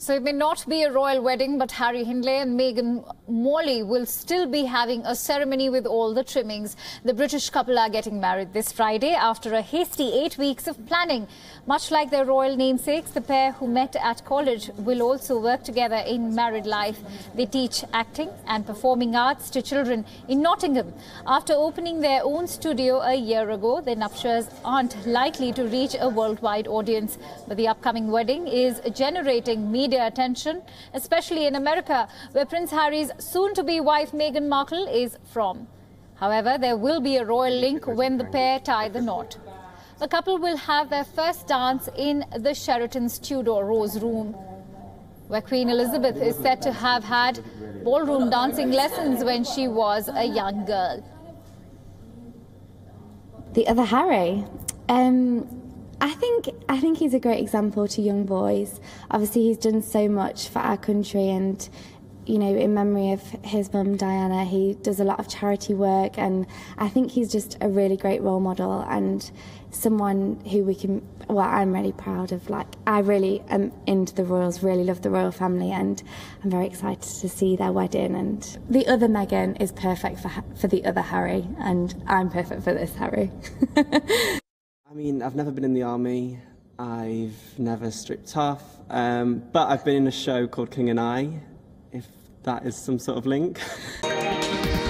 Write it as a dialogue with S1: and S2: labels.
S1: So it may not be a royal wedding, but Harry Hindley and Megan Morley will still be having a ceremony with all the trimmings. The British couple are getting married this Friday after a hasty eight weeks of planning. Much like their royal namesakes, the pair who met at college will also work together in married life. They teach acting and performing arts to children in Nottingham. After opening their own studio a year ago, their nuptials aren't likely to reach a worldwide audience. But the upcoming wedding is generating media media attention, especially in America, where Prince Harry's soon-to-be wife Meghan Markle is from. However, there will be a royal link when the pair tie the knot. The couple will have their first dance in the Sheraton's Tudor Rose Room, where Queen Elizabeth is said to have had ballroom dancing lessons when she was a young girl.
S2: The other Harry. Um, I think I think he's a great example to young boys. Obviously, he's done so much for our country, and you know, in memory of his mum Diana, he does a lot of charity work, and I think he's just a really great role model and someone who we can. Well, I'm really proud of. Like, I really am into the royals. Really love the royal family, and I'm very excited to see their wedding. And the other Meghan is perfect for for the other Harry, and I'm perfect for this Harry.
S3: I mean, I've never been in the army. I've never stripped off, um, but I've been in a show called King and I, if that is some sort of link.